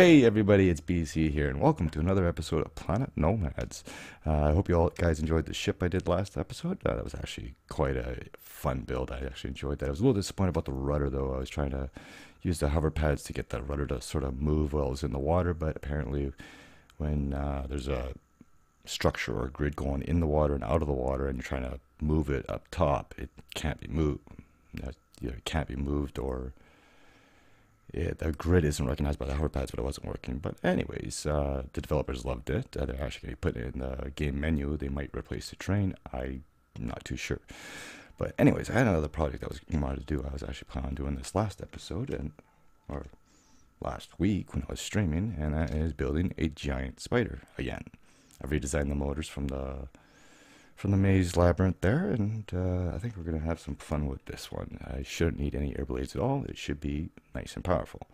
Hey everybody, it's BC here, and welcome to another episode of Planet Nomads. Uh, I hope you all guys enjoyed the ship I did last episode. Uh, that was actually quite a fun build. I actually enjoyed that. I was a little disappointed about the rudder though. I was trying to use the hover pads to get the rudder to sort of move while I was in the water, but apparently when uh, there's a structure or grid going in the water and out of the water and you're trying to move it up top, it can't be moved. It can't be moved or it, the grid isn't recognized by the hover pads, but it wasn't working. But anyways, uh, the developers loved it. Uh, they're actually going to put it in the game menu. They might replace the train. I'm not too sure. But anyways, I had another project that was wanted to do. I was actually planning on doing this last episode and or last week when I was streaming, and that is building a giant spider again. I've redesigned the motors from the from the maze labyrinth there, and uh, I think we're going to have some fun with this one. I shouldn't need any air blades at all. It should be nice and powerful.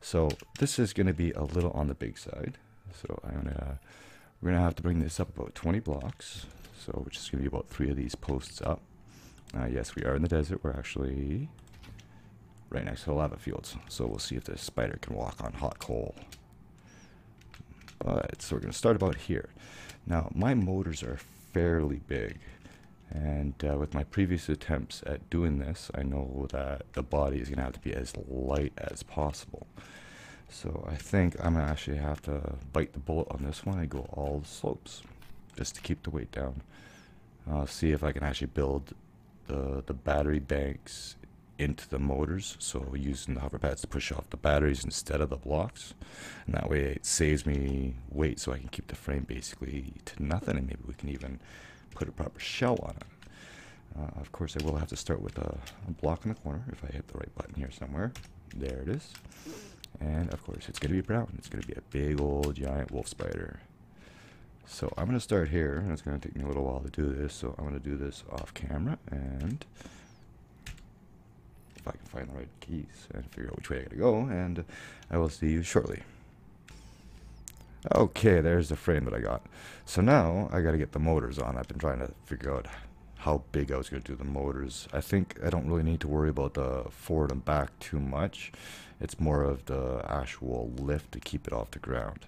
So this is going to be a little on the big side. So I'm gonna we're gonna have to bring this up about 20 blocks. So which is going to be about three of these posts up. Uh, yes, we are in the desert. We're actually right next to the lava fields. So we'll see if the spider can walk on hot coal. But so we're going to start about here. Now my motors are fairly big. And uh, with my previous attempts at doing this, I know that the body is going to have to be as light as possible. So I think I'm going to actually have to bite the bullet on this one and go all the slopes, just to keep the weight down. Uh, see if I can actually build the, the battery banks into the motors, so using the hover pads to push off the batteries instead of the blocks. And that way it saves me weight so I can keep the frame basically to nothing and maybe we can even put a proper shell on it. Uh, of course I will have to start with a, a block in the corner if I hit the right button here somewhere. There it is. And of course it's going to be brown. It's going to be a big old giant wolf spider. So I'm going to start here, and it's going to take me a little while to do this, so I'm going to do this off camera, and if I can find the right keys and figure out which way I gotta go, and I will see you shortly. Okay, there's the frame that I got. So now I gotta get the motors on. I've been trying to figure out how big I was gonna do the motors. I think I don't really need to worry about the forward and back too much. It's more of the actual lift to keep it off the ground.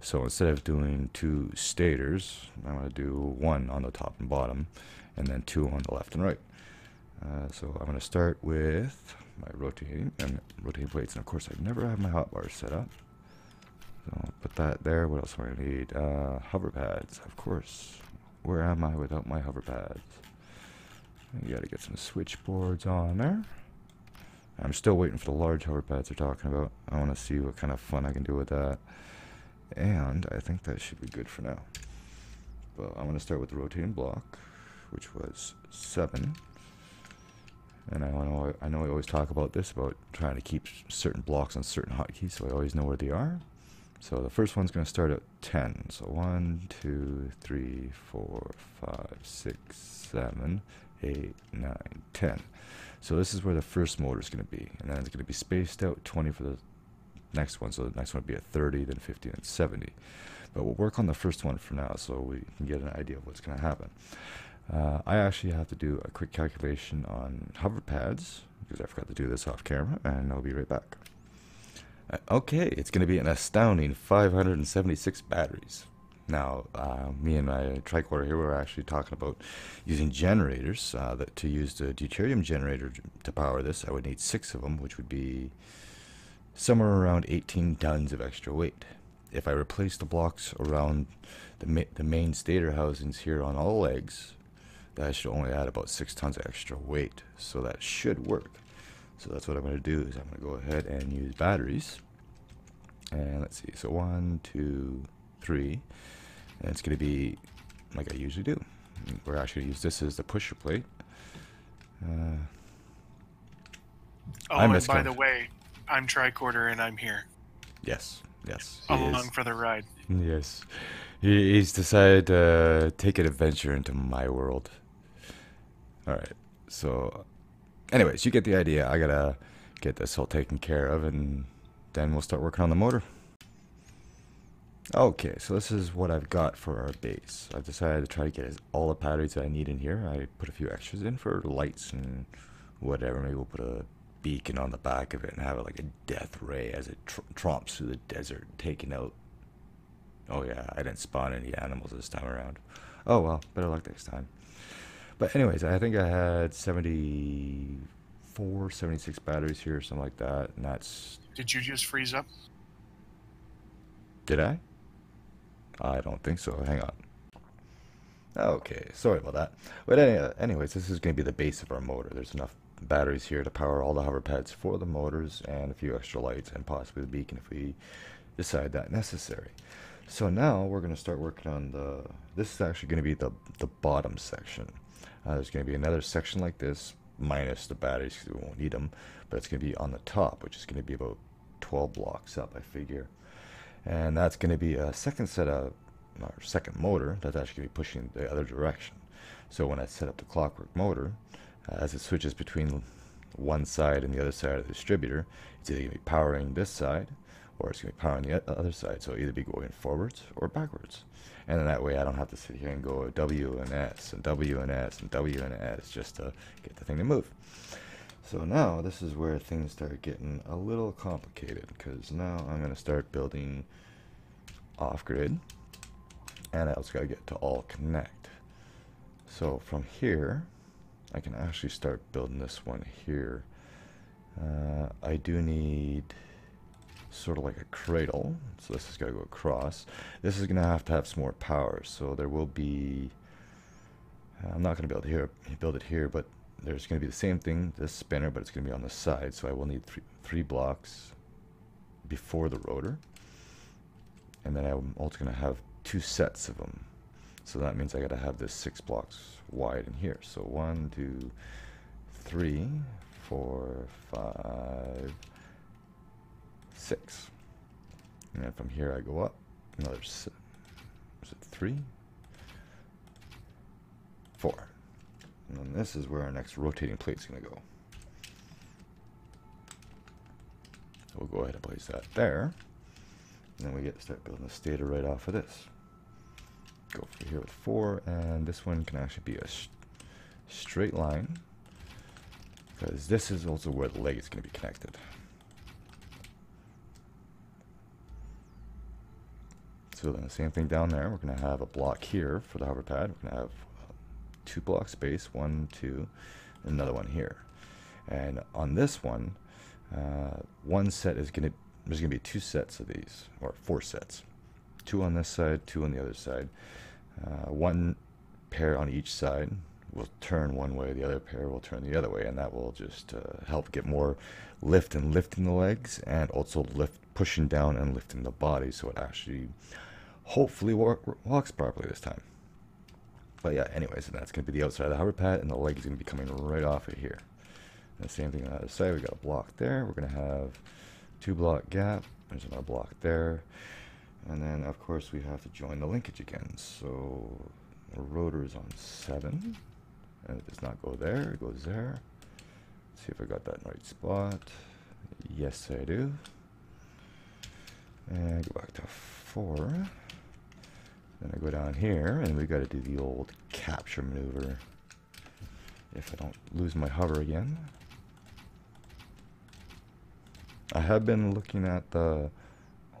So instead of doing two stators, I'm gonna do one on the top and bottom, and then two on the left and right. Uh, so I'm going to start with my rotating and rotating plates. And of course, I never have my hotbars set up. So I'll put that there. What else do I need? Uh, hover pads, of course. Where am I without my hover pads? You got to get some switchboards on there. I'm still waiting for the large hover pads they're talking about. I want to see what kind of fun I can do with that. And I think that should be good for now. Well, I'm going to start with the rotating block, which was 7. And I know I know I always talk about this about trying to keep certain blocks on certain hotkeys, so I always know where they are. So the first one's going to start at 10. So 1, 2, 3, 4, 5, 6, 7, 8, 9, 10. So this is where the first motor is going to be. And then it's going to be spaced out 20 for the next one. So the next one will be at 30, then 50, and 70. But we'll work on the first one for now so we can get an idea of what's going to happen. Uh, I actually have to do a quick calculation on hover pads because I forgot to do this off camera and I'll be right back. Uh, okay, it's going to be an astounding 576 batteries. Now, uh, me and my tricorder here were actually talking about using generators uh, that to use the deuterium generator to power this. I would need six of them, which would be somewhere around 18 tons of extra weight. If I replace the blocks around the, ma the main stator housings here on all legs, that should only add about six tons of extra weight. So that should work. So that's what I'm going to do is I'm going to go ahead and use batteries. And let's see so one two three. And it's going to be like I usually do. We're actually going to use this as the pusher plate. Uh, oh and by the way I'm tricorder and I'm here. Yes yes along for the ride. Yes. He's decided to take an adventure into my world all right. So, anyways, you get the idea. I gotta get this all taken care of, and then we'll start working on the motor. Okay, so this is what I've got for our base. I've decided to try to get all the batteries that I need in here. I put a few extras in for lights and whatever. Maybe we'll put a beacon on the back of it and have it like a death ray as it tr- tromps through the desert, taking out. Oh yeah, I didn't spawn any animals this time around. Oh well, better luck next time. But anyways, I think I had 74, 76 batteries here, something like that, and that's. Did you just freeze up? Did I? I don't think so. Hang on. Okay, sorry about that. But any, anyways, this is going to be the base of our motor. There's enough batteries here to power all the hover pads for the motors and a few extra lights and possibly the beacon if we decide that necessary. So now we're going to start working on the, this is actually going to be the, the bottom section. Uh, there's going to be another section like this, minus the batteries because we won't need them, but it's going to be on the top, which is going to be about 12 blocks up, I figure. And that's going to be a second set of our second motor that's actually going to be pushing the other direction. So when I set up the clockwork motor, uh, as it switches between one side and the other side of the distributor, it's either going to be powering this side or it's going to be powering the other side. So it'll either be going forwards or backwards. And that way I don't have to sit here and go W and S and W and S and W and S just to get the thing to move. So now this is where things start getting a little complicated because now I'm going to start building off-grid and I also got to get to all connect. So from here, I can actually start building this one here. Uh, I do need sort of like a cradle, so this is going to go across. This is going to have to have some more power, so there will be. Uh, I'm not going to build here, build it here, but there's going to be the same thing, this spinner, but it's going to be on the side. So I will need three, three blocks before the rotor, and then I'm also going to have two sets of them. So that means I got to have this six blocks wide in here. So one, two, three, four, five, six. And then from here I go up another, is it three? Four. And then this is where our next rotating plate is going to go. So we'll go ahead and place that there. And then we get to start building the stator right off of this go for here with four, and this one can actually be a straight line because this is also where the leg is going to be connected. So then the same thing down there, we're going to have a block here for the hover pad. We're going to have uh, two block space, one, two, another one here. And on this one, uh, one set is going to, there's going to be two sets of these, or four sets two on this side, two on the other side. Uh, one pair on each side will turn one way, the other pair will turn the other way, and that will just uh, help get more lift and lifting the legs, and also lift, pushing down and lifting the body, so it actually, hopefully, walk, walks properly this time. But yeah, anyways, and that's going to be the outside of the hover pad, and the leg is going to be coming right off of here. And the same thing on the other side, we got a block there. We're going to have two block gap. There's another block there. And then, of course, we have to join the linkage again. So the rotor is on 7. And it does not go there. It goes there. Let's see if I got that right spot. Yes, I do. And go back to 4. Then I go down here, and we got to do the old capture maneuver. If I don't lose my hover again. I have been looking at the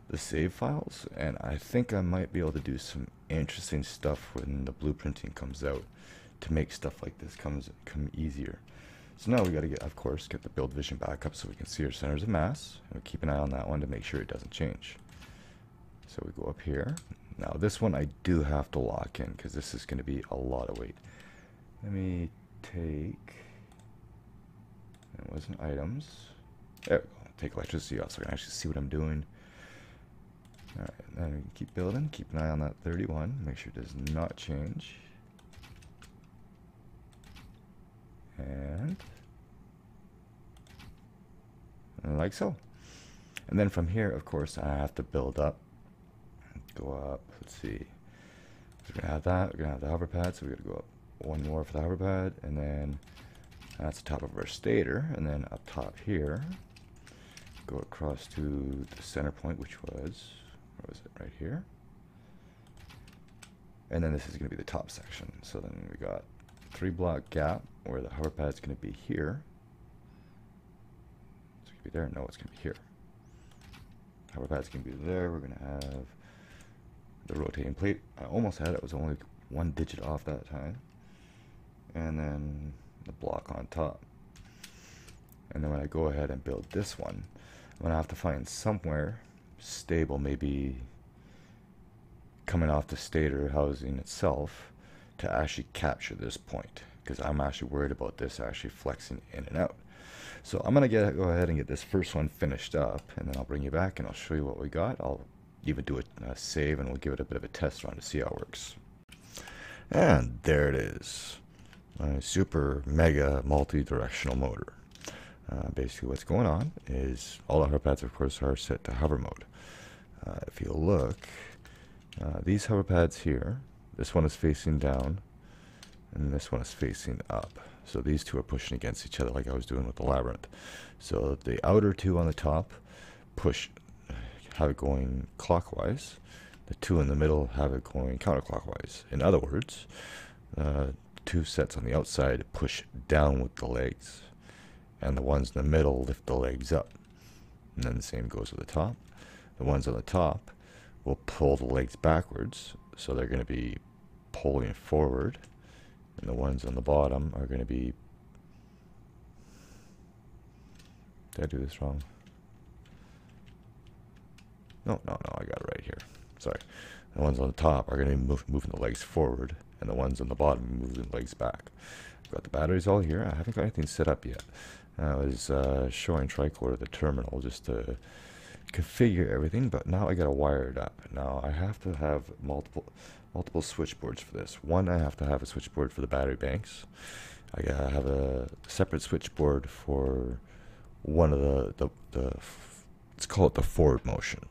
the save files and I think I might be able to do some interesting stuff when the blueprinting comes out to make stuff like this comes come easier. So now we got to get, of course, get the build vision back up so we can see our centers of mass. And we keep an eye on that one to make sure it doesn't change. So we go up here. Now this one I do have to lock in because this is going to be a lot of weight. Let me take, it wasn't items. There we go. Take electricity off so I can actually see what I'm doing. Alright, then keep building, keep an eye on that 31, make sure it does not change. And like so. And then from here, of course, I have to build up, go up, let's see. We're gonna have that, we're gonna have the hover pad, so we're gonna go up one more for the hover pad, and then that's the top of our stator, and then up top here, go across to the center point, which was where was it? Right here. And then this is to be the top section. So then we got three block gap where the hover pad is to be here. be there. No, it's to be here. Hover pad's to be there. We're to have the rotating plate. I almost had it. Was only one digit off that time. And then the block on top. And then when I go ahead and build this one, I'm going to have to find somewhere stable, maybe coming off the stator housing itself, to actually capture this point. Because I'm actually worried about this actually flexing in and out. So I'm going to get go ahead and get this first one finished up, and then I'll bring you back and I'll show you what we got. I'll even do a, a save and we'll give it a bit of a test run to see how it works. And there it is. My super mega multi-directional motor. Uh, basically what's going on is all the hover pads of course are set to hover mode. Uh, if you look, uh, these hover pads here, this one is facing down and this one is facing up. So these two are pushing against each other like I was doing with the labyrinth. So the outer two on the top push, have it going clockwise. The two in the middle have it going counterclockwise. In other words, uh, two sets on the outside push down with the legs and the ones in the middle lift the legs up. And then the same goes with the top. The ones on the top will pull the legs backwards, so they're going to be pulling forward, and the ones on the bottom are going to be. Did I do this wrong? No, no, no, I got it right here. Sorry. The ones on the top are going to be move, moving the legs forward, and the ones on the bottom moving the legs back. I've got the batteries all here. I haven't got anything set up yet. I was uh, showing Tricorder the terminal just to configure everything, but now I gotta wire it up. Now I have to have multiple multiple switchboards for this. One, I have to have a switchboard for the battery banks. I gotta have a separate switchboard for one of the the, the let's call it the forward motion.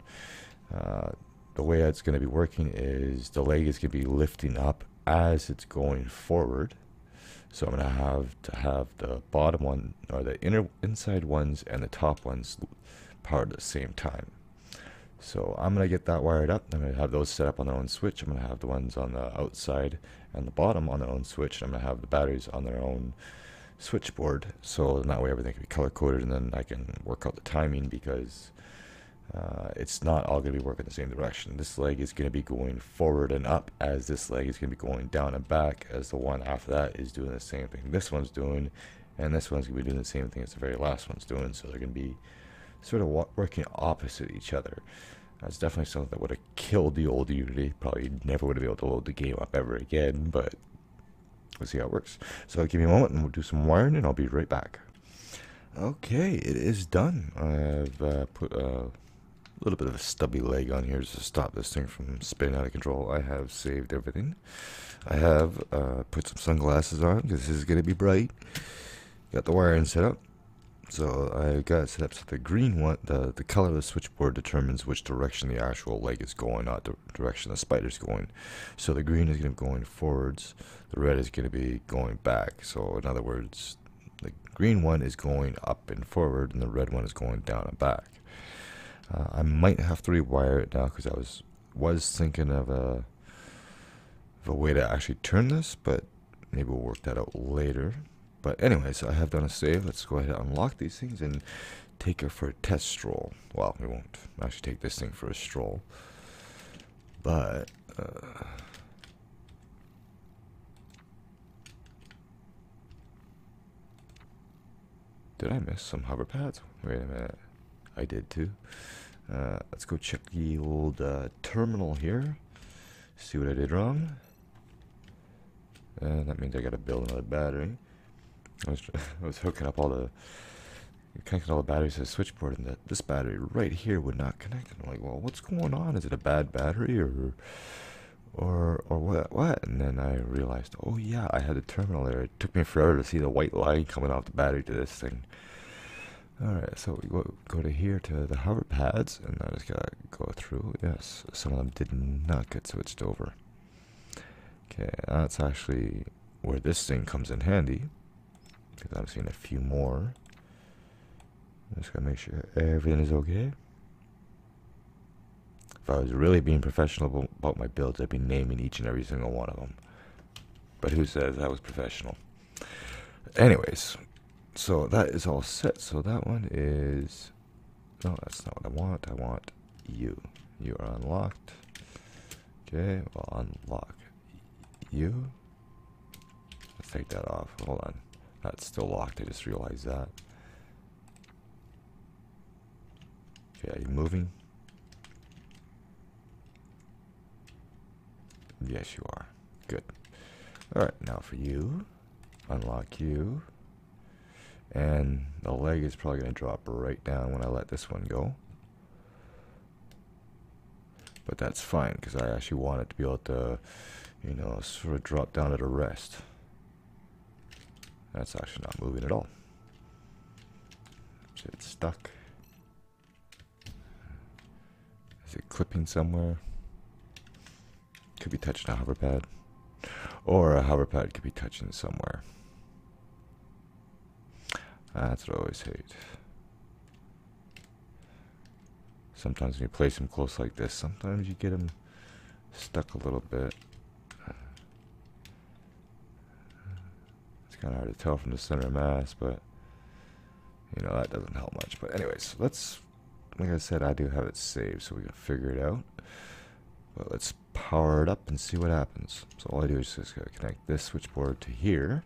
Uh, the way it's going to be working is the leg is going to be lifting up as it's going forward so I'm going to have to have the bottom one, or the inner inside ones and the top ones powered at the same time. So I'm going to get that wired up. I'm going to have those set up on their own switch. I'm going to have the ones on the outside and the bottom on their own switch. I'm going to have the batteries on their own switchboard. So that way everything can be color coded and then I can work out the timing because uh, it's not all going to be working the same direction. This leg is going to be going forward and up as this leg is going to be going down and back as the one after that is doing the same thing this one's doing and this one's going to be doing the same thing as the very last one's doing so they're going to be sort of working opposite each other. That's definitely something that would have killed the old Unity. Probably never would have been able to load the game up ever again, but we'll see how it works. So give me a moment and we'll do some wiring and I'll be right back. Okay, it is done. I've uh, put a a little bit of a stubby leg on here to stop this thing from spinning out of control. I have saved everything. I have uh, put some sunglasses on because this is going to be bright. Got the wiring set up. So I got it set up so the green one, the, the color of the switchboard determines which direction the actual leg is going, not the direction the spider's going. So the green is going to be going forwards, the red is going to be going back. So in other words, the green one is going up and forward, and the red one is going down and back. Uh, I might have to rewire it now because I was was thinking of a of a way to actually turn this, but maybe we'll work that out later. But anyways, I have done a save. Let's go ahead and unlock these things and take her for a test stroll. Well, we won't actually take this thing for a stroll, but. Uh, did I miss some hover pads? Wait a minute. I did too. Uh, let's go check the old uh, terminal here. See what I did wrong. Uh, that means I gotta build another battery. I was, I was hooking up all the connecting all the batteries to the switchboard, and that this battery right here would not connect. And I'm like, well, what's going on? Is it a bad battery or or or what? What? And then I realized, oh yeah, I had the terminal there. It took me forever to see the white line coming off the battery to this thing. Alright, so we go, go to here to the hover pads, and I just gotta go through. Yes, some of them did not get switched over. Okay, that's actually where this thing comes in handy, because I'm seeing a few more. I'm Just gotta make sure everything is okay. If I was really being professional about my builds, I'd be naming each and every single one of them. But who says I was professional? Anyways, so that is all set. So that one is, no, that's not what I want. I want you. You are unlocked. Okay, well, unlock you. Let's take that off. Hold on. That's still locked. I just realized that. Okay, are you moving? Yes, you are. Good. Alright, now for you. Unlock you. And the leg is probably going to drop right down when I let this one go. But that's fine, because I actually want it to be able to, you know, sort of drop down at a rest. That's actually not moving at all. Is it stuck? Is it clipping somewhere? Could be touching a hover pad. Or a hover pad could be touching somewhere. That's what I always hate. Sometimes when you place them close like this, sometimes you get them stuck a little bit. It's kind of hard to tell from the center mass, but you know, that doesn't help much. But anyways, let's, like I said, I do have it saved, so we can figure it out. But let's power it up and see what happens. So all I do is just connect this switchboard to here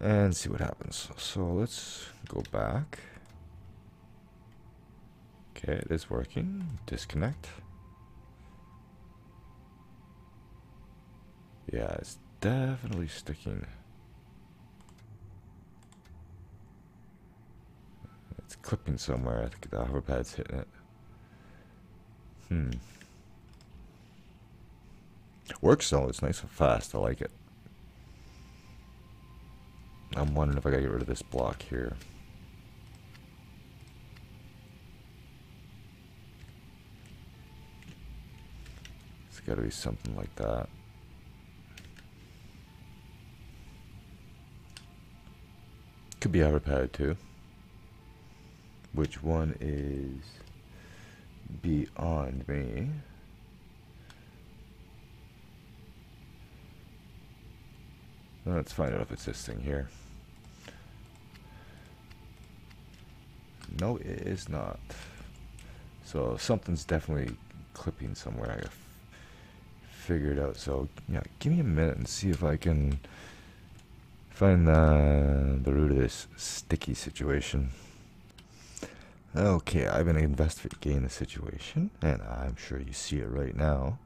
and see what happens. So let's go back. Okay, it is working. Disconnect. Yeah, it's definitely sticking. It's clipping somewhere. I think the hover pad's hitting it. Hmm. Works though, it's nice and fast. I like it. I'm wondering if I gotta get rid of this block here. It's gotta be something like that. Could be Hoverpad too. Which one is beyond me? Let's find out if it's this thing here. No, it is not. So something's definitely clipping somewhere. I gotta figure it out. So yeah, give me a minute and see if I can find the, the root of this sticky situation. Okay, I've been investigating the situation, and I'm sure you see it right now.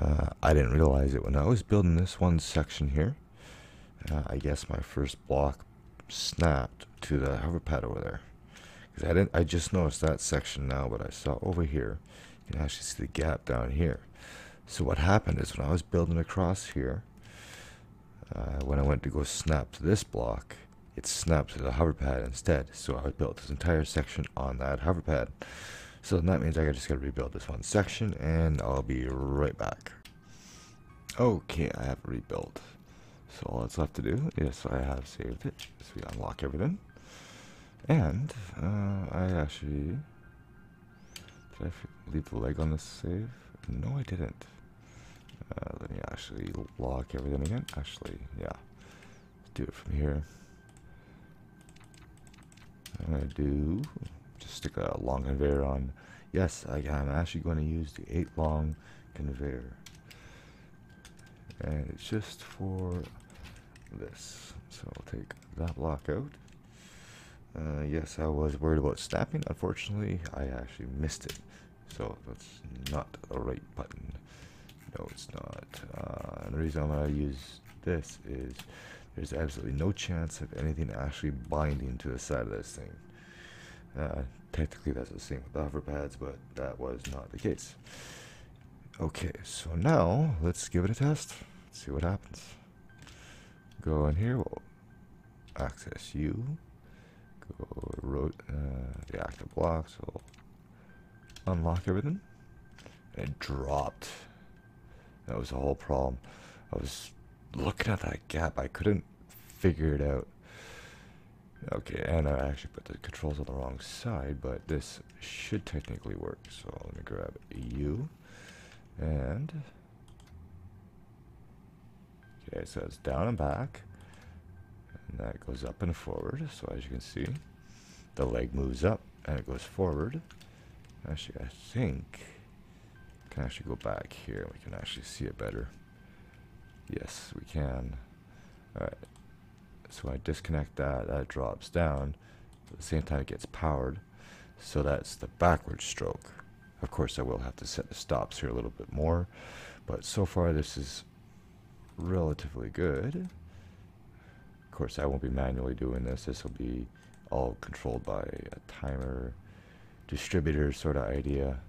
Uh, I didn't realize it when I was building this one section here. Uh, I guess my first block snapped to the hover pad over there. Because I didn't, I just noticed that section now, but I saw over here, you can actually see the gap down here. So what happened is when I was building across here, uh, when I went to go snap to this block, it snapped to the hover pad instead. So I built this entire section on that hover pad. So that means I just got to rebuild this one section, and I'll be right back. Okay, I have rebuilt. So all that's left to do is I have saved it. So we unlock everything. And uh, I actually did I leave the leg on the save? No, I didn't. Uh, let me actually lock everything again. Actually, yeah. Let's do it from here. I'm gonna do just stick a long conveyor on. Yes, I, I'm actually going to use the eight long conveyor, and it's just for this. So I'll take that block out. Uh, yes, I was worried about snapping. Unfortunately, I actually missed it. So that's not the right button. No, it's not. Uh, and the reason I'm going to use this is there's absolutely no chance of anything actually binding to the side of this thing. Uh, technically, that's the same with the hover pads, but that was not the case. Okay, so now let's give it a test. see what happens go in here, we'll access you, go uh, the active blocks, unlock everything, and it dropped. That was the whole problem. I was looking at that gap, I couldn't figure it out. Okay, and I actually put the controls on the wrong side, but this should technically work. So let me grab U, and Okay, so it's down and back. That goes up and forward. So as you can see, the leg moves up and it goes forward. Actually, I think I can actually go back here. We can actually see it better. Yes, we can. Alright. So I disconnect that, that drops down. At the same time it gets powered. So that's the backward stroke. Of course I will have to set the stops here a little bit more. But so far this is relatively good. Of course I won't be manually doing this. This will be all controlled by a timer distributor sort of idea.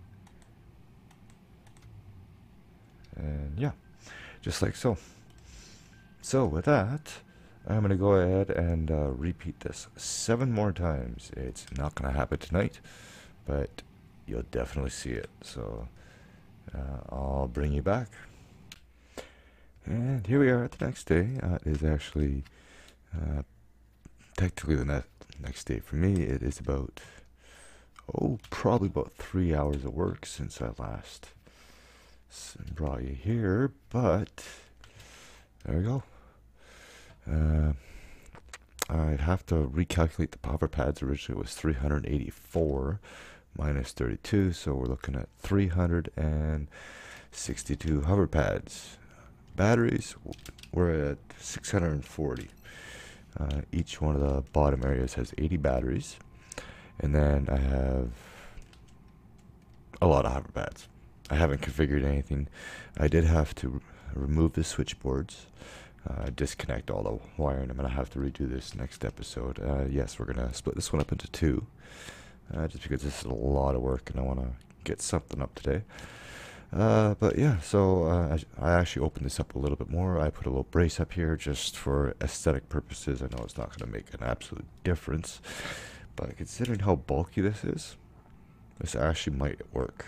And yeah, just like so. So with that, I'm going to go ahead and uh, repeat this seven more times. It's not going to happen tonight, but you'll definitely see it. So uh, I'll bring you back. And here we are at the next day. Uh, it is actually uh, technically the ne next day for me. It is about, oh, probably about three hours of work since I last brought you here, but there we go. Uh, I'd have to recalculate the power pads. Originally it was 384 minus 32, so we're looking at 362 hover pads. Batteries, we're at 640. Uh, each one of the bottom areas has 80 batteries. And then I have a lot of hover pads. I haven't configured anything. I did have to remove the switchboards, uh, disconnect all the wiring. I'm going to have to redo this next episode. Uh, yes, we're going to split this one up into two, uh, just because this is a lot of work and I want to get something up today. Uh, but yeah, so uh, I, I, actually opened this up a little bit more. I put a little brace up here just for aesthetic purposes. I know it's not going to make an absolute difference, but considering how bulky this is, this actually might work.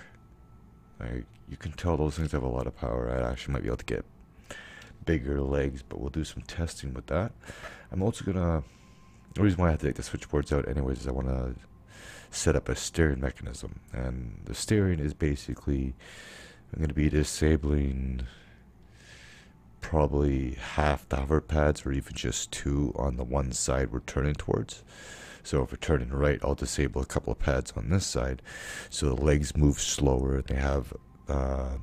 I, you can tell those things have a lot of power. I actually might be able to get bigger legs, but we'll do some testing with that. I'm also gonna. The reason why I have to take the switchboards out, anyways, is I want to set up a steering mechanism, and the steering is basically I'm going to be disabling probably half the hover pads, or even just two on the one side we're turning towards. So if we're turning right, I'll disable a couple of pads on this side, so the legs move slower. And they have uh,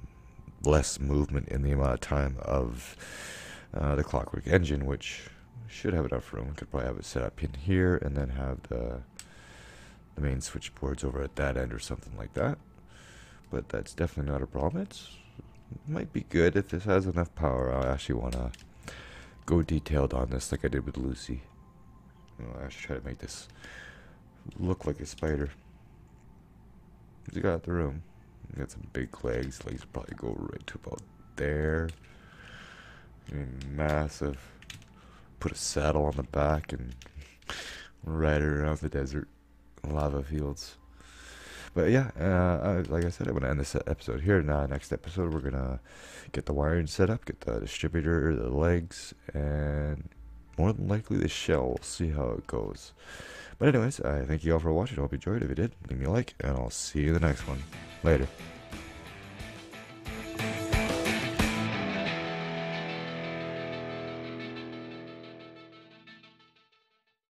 less movement in the amount of time of uh, the clockwork engine, which should have enough room. Could probably have it set up in here, and then have the the main switchboards over at that end or something like that. But that's definitely not a problem. It's, it might be good if this has enough power. I actually want to go detailed on this like I did with Lucy. I should try to make this look like a spider. You got the room. Got some big legs. Legs probably go right to about there. massive. Put a saddle on the back and ride it around the desert lava fields. But yeah, uh, like I said, I'm gonna end this episode here. Now, next episode, we're gonna get the wiring set up, get the distributor, the legs, and more than likely the shell. We'll see how it goes. But anyways, I thank you all for watching. I hope you enjoyed. If you did, leave me a like, and I'll see you in the next one. Later.